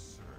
sir.